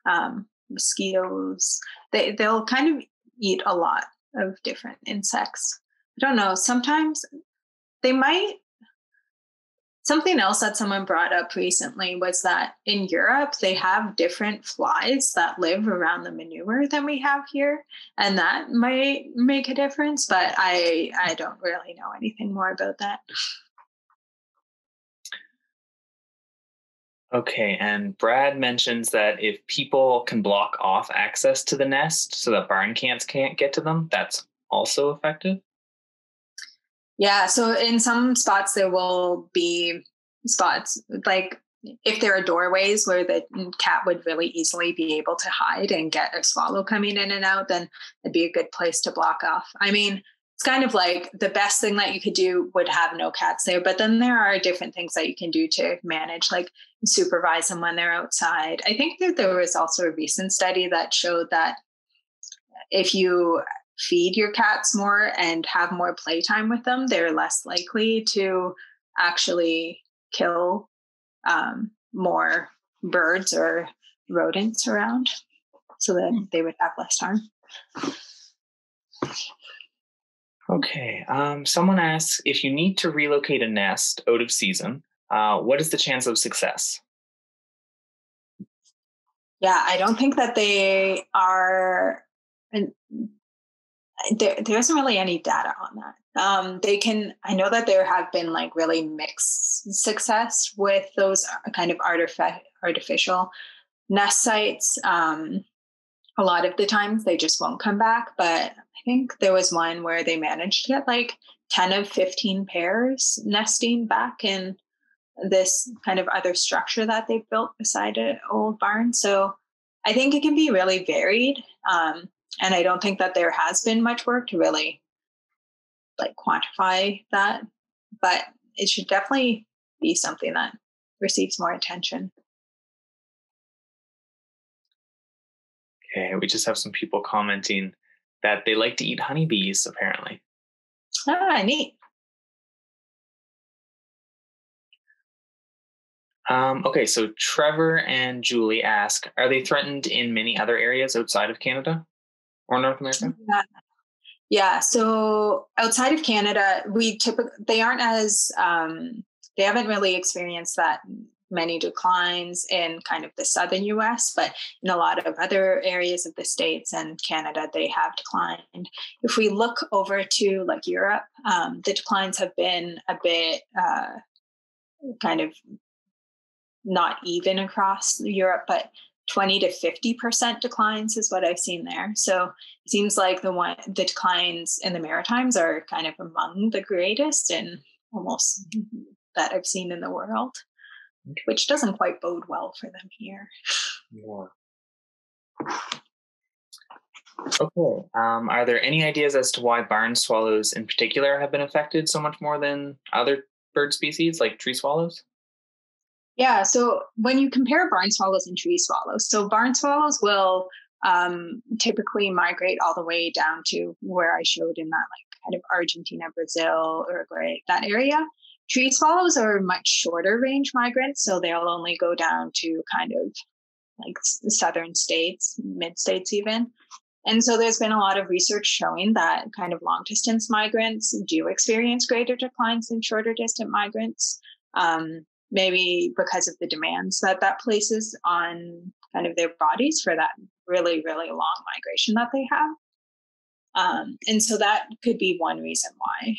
um, mosquitoes. They they'll kind of eat a lot of different insects. I don't know. Sometimes they might. Something else that someone brought up recently was that in Europe, they have different flies that live around the manure than we have here. And that might make a difference, but I, I don't really know anything more about that. Okay, and Brad mentions that if people can block off access to the nest so that barn cats can't get to them, that's also effective. Yeah. So in some spots, there will be spots like if there are doorways where the cat would really easily be able to hide and get a swallow coming in and out, then it'd be a good place to block off. I mean, it's kind of like the best thing that you could do would have no cats there, but then there are different things that you can do to manage, like supervise them when they're outside. I think that there was also a recent study that showed that if you feed your cats more and have more playtime with them, they're less likely to actually kill um, more birds or rodents around so that hmm. they would have less harm. Okay. Um, someone asks if you need to relocate a nest out of season, uh, what is the chance of success? Yeah, I don't think that they are there, there isn't really any data on that. Um, they can, I know that there have been like really mixed success with those uh, kind of artific- artificial nest sites. Um, a lot of the times they just won't come back, but I think there was one where they managed to get like 10 of 15 pairs nesting back in this kind of other structure that they built beside an old barn. So I think it can be really varied. Um, and I don't think that there has been much work to really like quantify that, but it should definitely be something that receives more attention. Okay, we just have some people commenting that they like to eat honeybees, apparently. Ah, neat. Um, okay, so Trevor and Julie ask Are they threatened in many other areas outside of Canada? Or North America? Yeah. yeah. So outside of Canada, we typically they aren't as um, they haven't really experienced that many declines in kind of the southern US, but in a lot of other areas of the States and Canada, they have declined. If we look over to like Europe, um, the declines have been a bit uh, kind of not even across Europe, but 20 to 50% declines is what I've seen there. So it seems like the one the declines in the Maritimes are kind of among the greatest and almost that I've seen in the world, which doesn't quite bode well for them here. Yeah. Okay. Um, are there any ideas as to why barn swallows in particular have been affected so much more than other bird species like tree swallows? Yeah. So when you compare barn swallows and tree swallows, so barn swallows will um, typically migrate all the way down to where I showed in that like kind of Argentina, Brazil, Uruguay, that area. Tree swallows are much shorter range migrants, so they'll only go down to kind of like southern states, mid states even. And so there's been a lot of research showing that kind of long distance migrants do experience greater declines than shorter distant migrants. Um, maybe because of the demands that that places on kind of their bodies for that really, really long migration that they have. Um, and so that could be one reason why.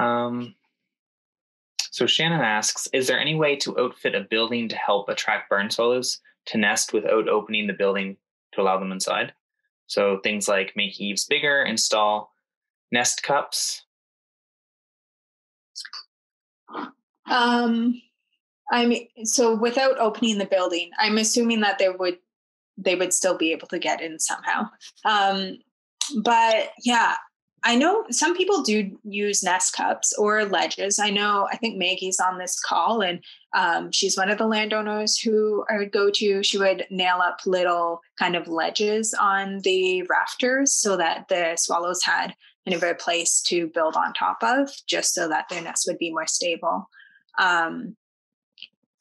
Um, so Shannon asks, is there any way to outfit a building to help attract barn swallows to nest without opening the building to allow them inside? So things like make eaves bigger, install nest cups, um, I mean, so without opening the building, I'm assuming that there would they would still be able to get in somehow. Um, but yeah, I know some people do use nest cups or ledges. I know, I think Maggie's on this call, and um, she's one of the landowners who I would go to. She would nail up little kind of ledges on the rafters so that the swallows had kind of a place to build on top of, just so that their nest would be more stable. Um,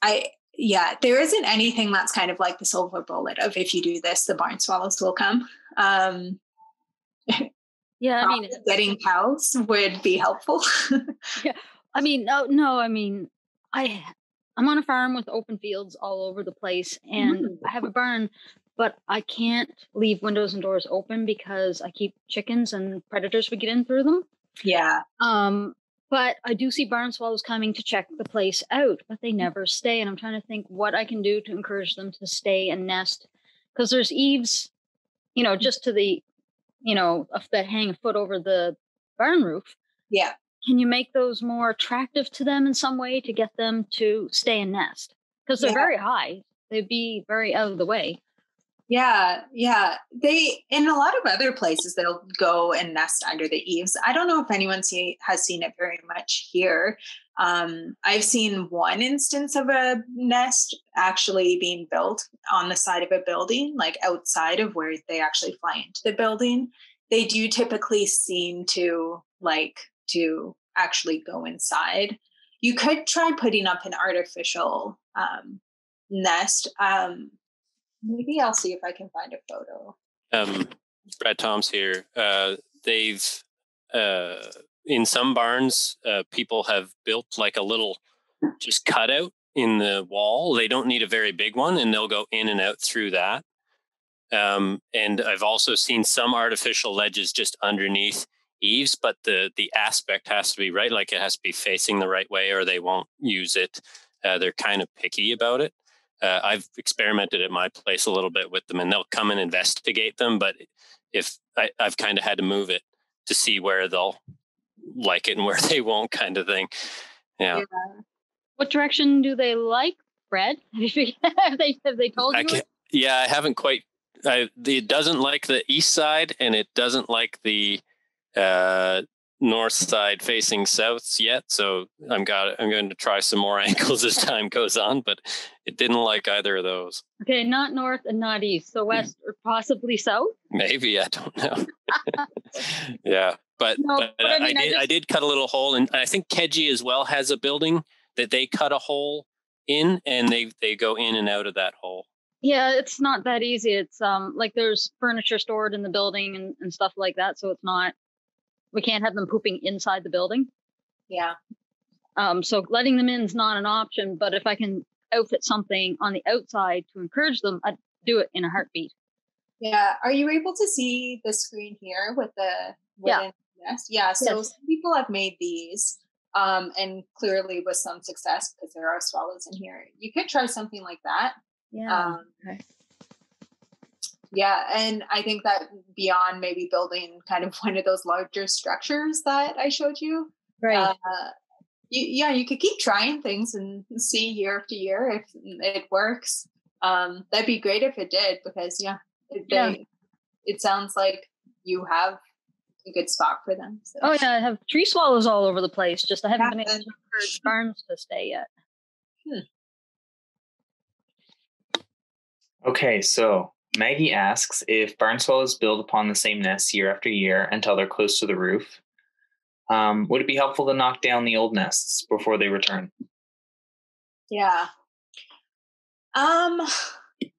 I yeah, there isn't anything that's kind of like the silver bullet of if you do this, the barn swallows will come. Um, yeah, I mean, getting cows would be helpful. yeah, I mean, no, no, I mean, I I'm on a farm with open fields all over the place, and mm. I have a barn, but I can't leave windows and doors open because I keep chickens and predators would get in through them. Yeah. Um, but I do see barn swallows coming to check the place out, but they never stay. And I'm trying to think what I can do to encourage them to stay and nest. Because there's eaves, you know, just to the, you know, that hang a foot over the barn roof. Yeah. Can you make those more attractive to them in some way to get them to stay and nest? Because they're yeah. very high. They'd be very out of the way. Yeah, yeah. They in a lot of other places they'll go and nest under the eaves. I don't know if anyone see, has seen it very much here. Um, I've seen one instance of a nest actually being built on the side of a building, like outside of where they actually fly into the building. They do typically seem to like to actually go inside. You could try putting up an artificial um, nest. Um, Maybe I'll see if I can find a photo. Um, Brad Toms here. Uh, they've uh, in some barns, uh, people have built like a little just cutout in the wall. They don't need a very big one, and they'll go in and out through that. Um, and I've also seen some artificial ledges just underneath eaves, but the the aspect has to be right. Like it has to be facing the right way, or they won't use it. Uh, they're kind of picky about it uh, I've experimented at my place a little bit with them, and they'll come and investigate them. But if I, I've kind of had to move it to see where they'll like it and where they won't, kind of thing. Yeah. yeah. What direction do they like, Fred? have they have they told you? yeah, I haven't quite. I, it doesn't like the east side, and it doesn't like the uh, north side facing south yet. So I'm got I'm going to try some more angles as time goes on, but it didn't like either of those. Okay, not north and not east. So west or possibly south? Maybe, I don't know. yeah. But, no, but, but I, mean, I, did I, just... I, did cut a little hole and I think Keji as well has a building that they cut a hole in and they they go in and out of that hole. Yeah, it's not that easy. It's um like there's furniture stored in the building and, and stuff like that. So it's not we can't have them pooping inside the building. Yeah. Um, so letting them in is not an option. But if I can outfit something on the outside to encourage them, I'd do it in a heartbeat. Yeah. Are you able to see the screen here with the wooden Yeah. nest? Yeah. So Yes. some people have made these. Um, and clearly with some success because there are swallows in here. You could try something like that. Yeah. Um, okay. Yeah, and I think that beyond maybe building kind of one of those larger structures that I showed you, Right. uh, you, yeah, you could keep trying things and see year after year if it works. Um, that'd be great if it did because yeah, it, Yeah. It sounds like you have a good spot for them. So. oh yeah, I have tree swallows all over the place. Just I haven't Yeah, been able to encourage barns to stay yet. Okay, so Maggie asks if barn swallows build upon the same nests year after year until they're close to the roof. Um, would it be helpful to knock down the old nests before they return? Yeah. Um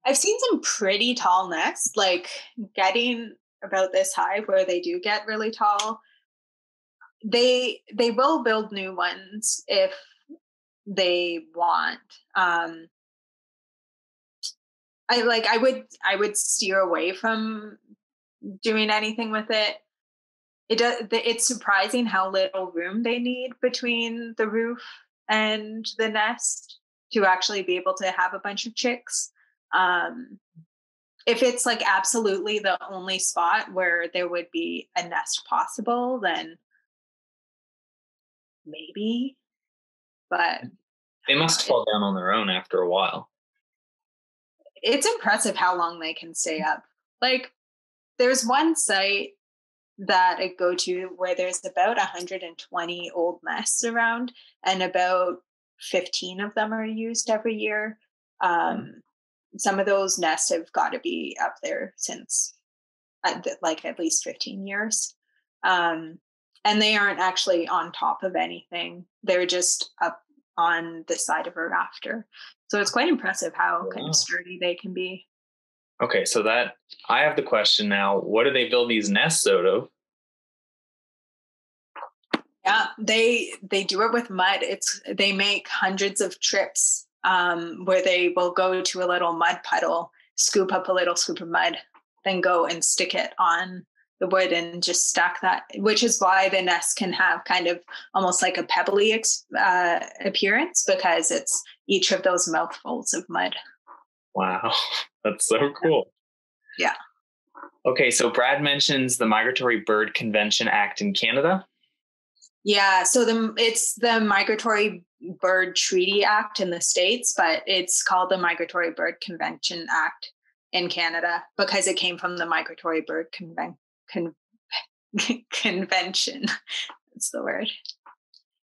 I've seen some pretty tall nests, like getting about this high where they do get really tall. They they will build new ones if they want. Um I like I would I would steer away from doing anything with it. It does it's surprising how little room they need between the roof and the nest to actually be able to have a bunch of chicks. Um, if it's like absolutely the only spot where there would be a nest possible, then maybe. But They must fall down on their own after a while. It's impressive how long they can stay up. Like there's one site that I go to where there's about 120 old nests around, and about 15 of them are used every year. Um, some of those nests have got to be up there since uh, like at least 15 years. Um, and they aren't actually on top of anything, they're just up on the side of a rafter. So it's quite impressive how kind of sturdy they can be. Okay, so that I have the question now. What do they build these nests out of? Yeah, they they do it with mud. It's they make hundreds of trips um, where they will go to a little mud puddle, scoop up a little scoop of mud, then go and stick it on the wood and just stack that. Which is why the nest can have kind of almost like a pebbly ex- uh, appearance because it's each of those mouthfuls of mud. Wow, that's so cool. Yeah. Okay, so Brad mentions the Migratory Bird Convention Act in Canada. Yeah, so the it's the Migratory Bird Treaty Act in the states, but it's called the Migratory Bird Convention Act in Canada because it came from the Migratory Bird Conven- Con- Convention. That's the word.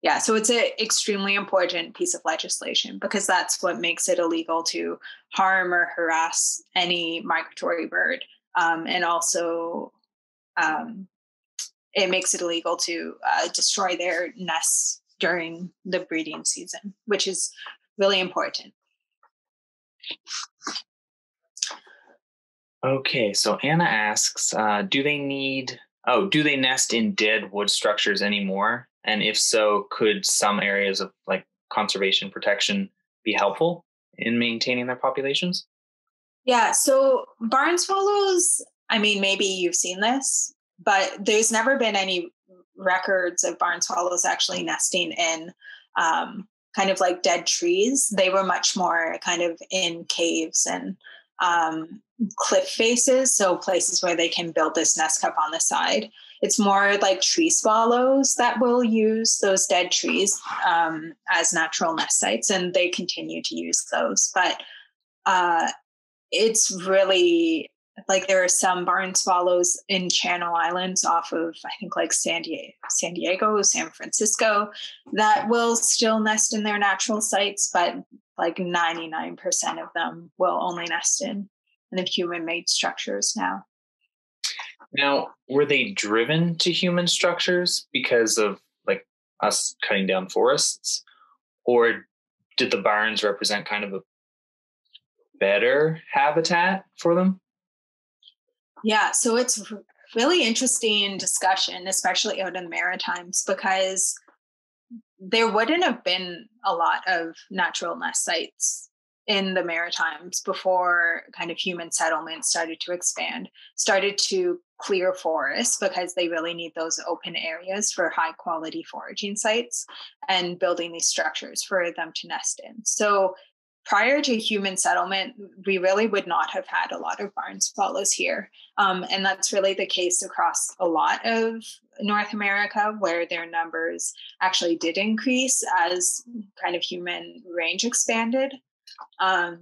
Yeah, so it's an extremely important piece of legislation because that's what makes it illegal to harm or harass any migratory bird, um, and also um, it makes it illegal to uh, destroy their nests during the breeding season, which is really important. Okay, so Anna asks, uh, do they need oh, do they nest in dead wood structures anymore? And if so, could some areas of like conservation protection be helpful in maintaining their populations? Yeah, so barn swallows, I mean, maybe you've seen this, but there's never been any records of barn swallows actually nesting in um, kind of like dead trees. They were much more kind of in caves and um, cliff faces, so places where they can build this nest cup on the side. It's more like tree swallows that will use those dead trees um, as natural nest sites, and they continue to use those. But uh, it's really like there are some barn swallows in Channel Islands off of I think like San Diego, San Diego, San Francisco that will still nest in their natural sites, but like 99% of them will only nest in in the human-made structures now. Now, were they driven to human structures because of like us cutting down forests? Or did the barns represent kind of a better habitat for them? Yeah, so it's really interesting discussion, especially out in the Maritimes, because there wouldn't have been a lot of natural nest sites in the Maritimes before kind of human settlements started to expand, started to clear forests because they really need those open areas for high quality foraging sites and building these structures for them to nest in. So prior to human settlement, we really would not have had a lot of barn swallows here. Um, and that's really the case across a lot of North America, where their numbers actually did increase as kind of human range expanded. Um,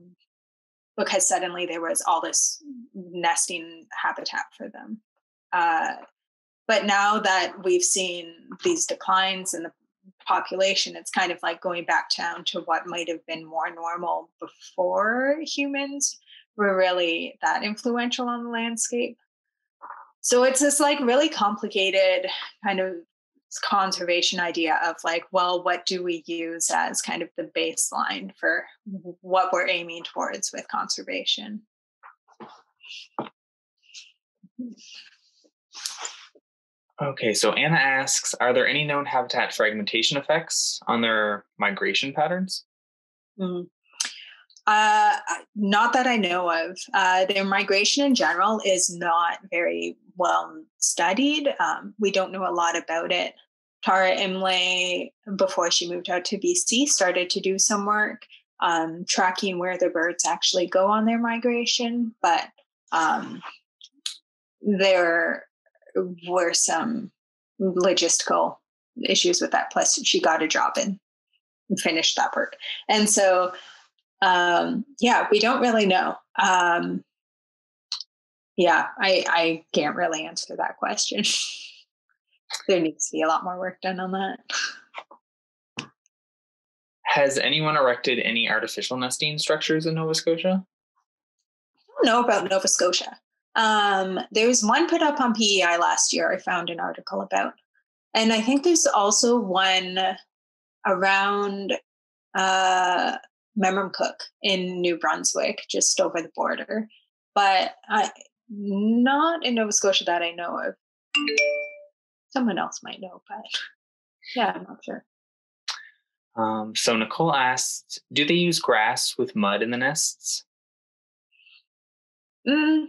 because suddenly there was all this nesting habitat for them. Uh, but now that we've seen these declines in the population, it's kind of like going back down to what might have been more normal before humans were really that influential on the landscape. So it's this like really complicated kind of conservation idea of like, well, what do we use as kind of the baseline for what we're aiming towards with conservation? Okay, so Anna asks Are there any known habitat fragmentation effects on their migration patterns? Mm. Uh, not that I know of. Uh, their migration in general is not very well studied. Um, we don't know a lot about it. Tara Imlay, before she moved out to BC, started to do some work um, tracking where the birds actually go on their migration, but um, there were some logistical issues with that. Plus, she got a job and finished that work. And so, um, yeah, we don't really know. Um, yeah, I, I can't really answer that question. there needs to be a lot more work done on that. Has anyone erected any artificial nesting structures in Nova Scotia? I don't know about Nova Scotia. Um, there was one put up on PEI last year, I found an article about. And I think there's also one around uh, Memramcook in New Brunswick, just over the border. But I, not in Nova Scotia that I know of. Someone else might know, but yeah, I'm not sure. Um, so Nicole asked, do they use grass with mud in the nests? Mm,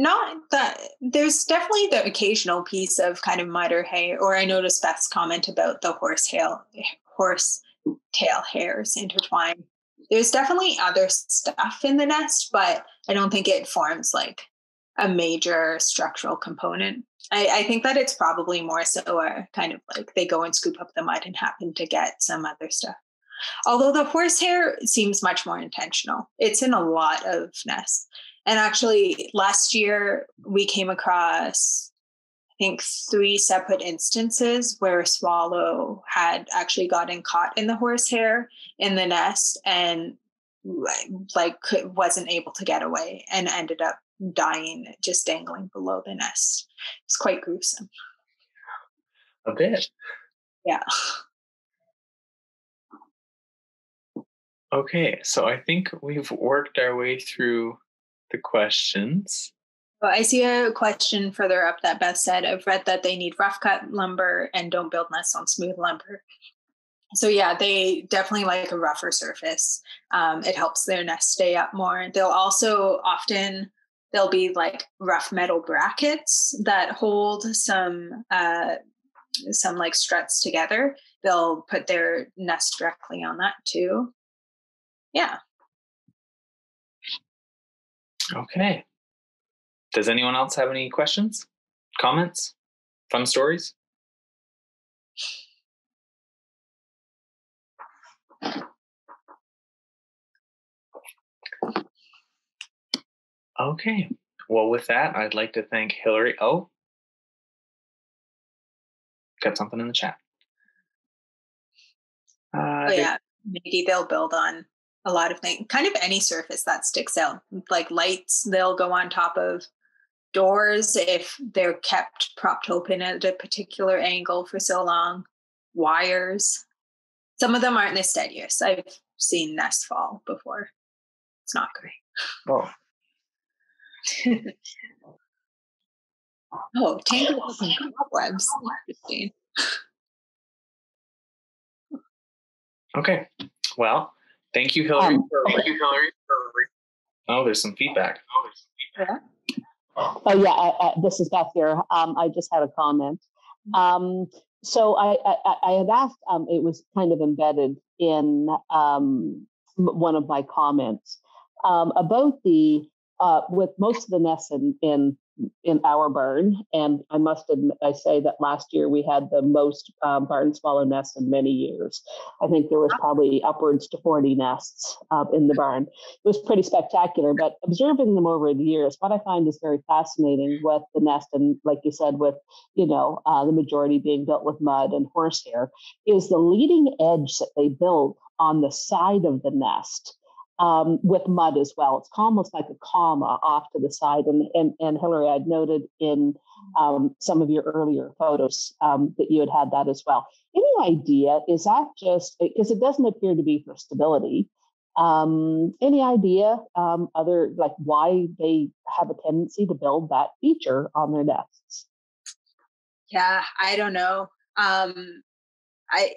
not that there's definitely the occasional piece of kind of mitre hay, or I noticed Beth's comment about the horse tail horse tail hairs intertwined. There's definitely other stuff in the nest, but I don't think it forms like a major structural component. I, I, think that it's probably more so a kind of like they go and scoop up the mud and happen to get some other stuff. Although the horsehair seems much more intentional. It's in a lot of nests. And actually, last year we came across, I think, three separate instances where a swallow had actually gotten caught in the horsehair in the nest and like wasn't able to get away and ended up dying just dangling below the nest. It's quite gruesome. A bit. Yeah. Okay, so I think we've worked our way through the questions. Well, I see a question further up that Beth said. I've read that they need rough cut lumber and don't build nests on smooth lumber. So yeah, they definitely like a rougher surface. Um, it helps their nest stay up more. They'll also often there'll be like rough metal brackets that hold some uh, some like struts together. They'll put their nest directly on that too. Yeah. Okay. Does anyone else have any questions, comments, fun stories? Okay. Well, with that, I'd like to thank Hilary. Oh, got something in the chat. Uh, oh, yeah. Maybe they'll build on a lot of things, kind of any surface that sticks out. Like lights, they'll go on top of doors if they're kept propped open at a particular angle for so long. Wires. Some of them aren't the steadiest. I've seen nests fall before. It's not great. Oh, oh, tangled up in cobwebs. Interesting. Okay. Well, thank you, Hilary. Um, thank you, Hilary. Oh, there's some feedback. Oh, there's some feedback. Oh yeah, I, I, this is Beth here. Um, I just had a comment. Mm-hmm. Um, so I, I, I, had asked. Um, it was kind of embedded in um, one of my comments um, about the uh, with most of the nests in, in in our barn. And I must admit, I say that last year we had the most um, barn swallow nests in many years. I think there was probably upwards to 40 nests uh, in the barn. It was pretty spectacular, but observing them over the years, what I find is very fascinating with the nest, and like you said, with you know uh, the majority being built with mud and horsehair, is the leading edge that they build on the side of the nest um, with mud as well. It's almost like a comma off to the side. And, and, and Hilary, I'd noted in um, some of your earlier photos um, that you had had that as well. Any idea, is that just, because it doesn't appear to be for stability, um, any idea um, other, like why they have a tendency to build that feature on their nests? Yeah, I don't know. Um, I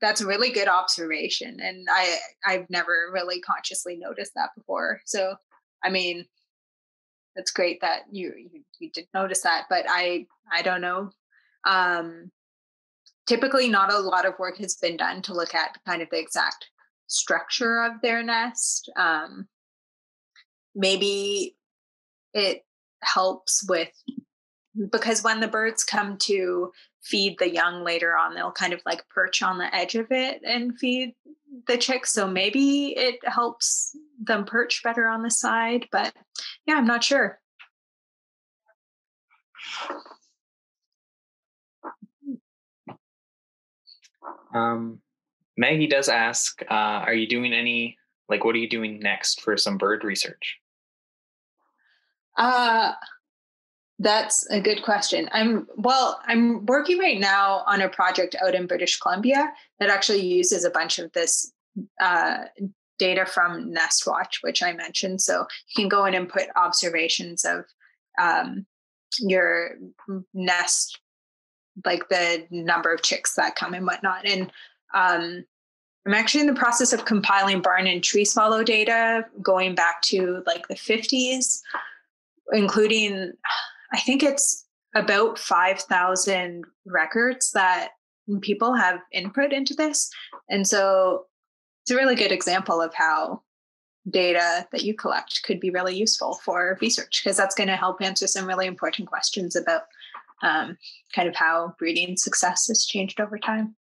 that's a really good observation and i i've never really consciously noticed that before so i mean it's great that you you, you did notice that but i i don't know um typically not a lot of work has been done to look at kind of the exact structure of their nest um maybe it helps with because when the birds come to feed the young later on they'll kind of like perch on the edge of it and feed the chicks. So maybe it helps them perch better on the side but yeah i'm not sure. Um, maggie does ask uh, are you doing any like what are you doing next for some bird research? Uh that's a good question. I'm well, I'm working right now on a project out in British Columbia that actually uses a bunch of this uh, data from NestWatch, which I mentioned. So you can go in and put observations of um, your nest, like the number of chicks that come and whatnot. And um, I'm actually in the process of compiling barn and tree swallow data going back to like the 50s, including I think it's about 5,000 records that people have input into this. And so it's a really good example of how data that you collect could be really useful for research because that's going to help answer some really important questions about um, kind of how breeding success has changed over time.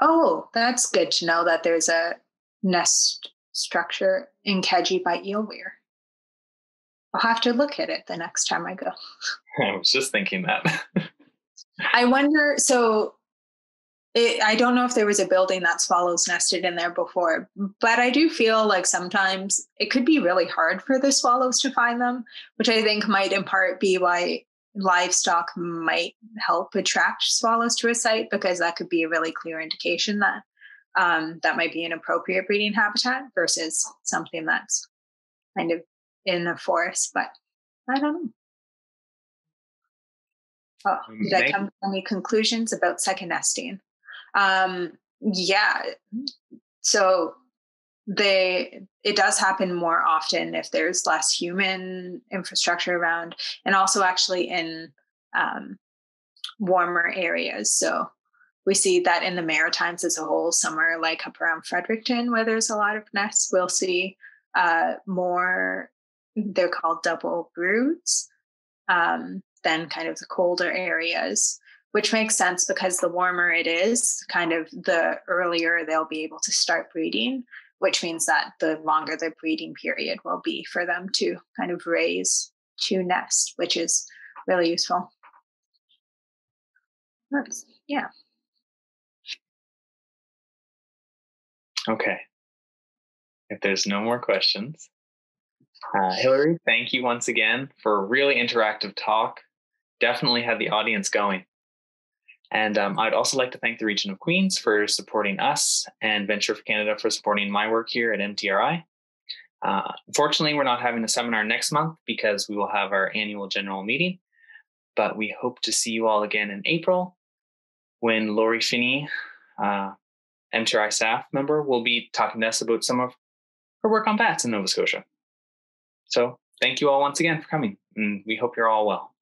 Oh, that's good to know that there's a nest structure in Keji by Eelweir. I'll have to look at it the next time I go. I was just thinking that. I wonder. So, it, I don't know if there was a building that swallows nested in there before, but I do feel like sometimes it could be really hard for the swallows to find them, which I think might in part be why livestock might help attract swallows to a site because that could be a really clear indication that um, that might be an appropriate breeding habitat versus something that's kind of in the forest. But I don't know. Oh, did I come to any conclusions about second nesting? Um, yeah. So they it does happen more often if there's less human infrastructure around, and also actually in um, warmer areas. So we see that in the Maritimes as a whole, somewhere like up around Fredericton, where there's a lot of nests, we'll see uh, more, they're called double broods um, than kind of the colder areas, which makes sense because the warmer it is, kind of the earlier they'll be able to start breeding, which means that the longer the breeding period will be for them to kind of raise to nest, which is really useful. That's, yeah. Okay. If there's no more questions, uh, Hilary, thank you once again for a really interactive talk. Definitely had the audience going. And um, I'd also like to thank the Region of Queens for supporting us and Venture for Canada for supporting my work here at MTRI. Uh, unfortunately, we're not having a seminar next month because we will have our annual general meeting. but we hope to see you all again in April when Lori Finney, uh, MTRI staff member, will be talking to us about some of her work on bats in Nova Scotia. So thank you all once again for coming, and we hope you're all well.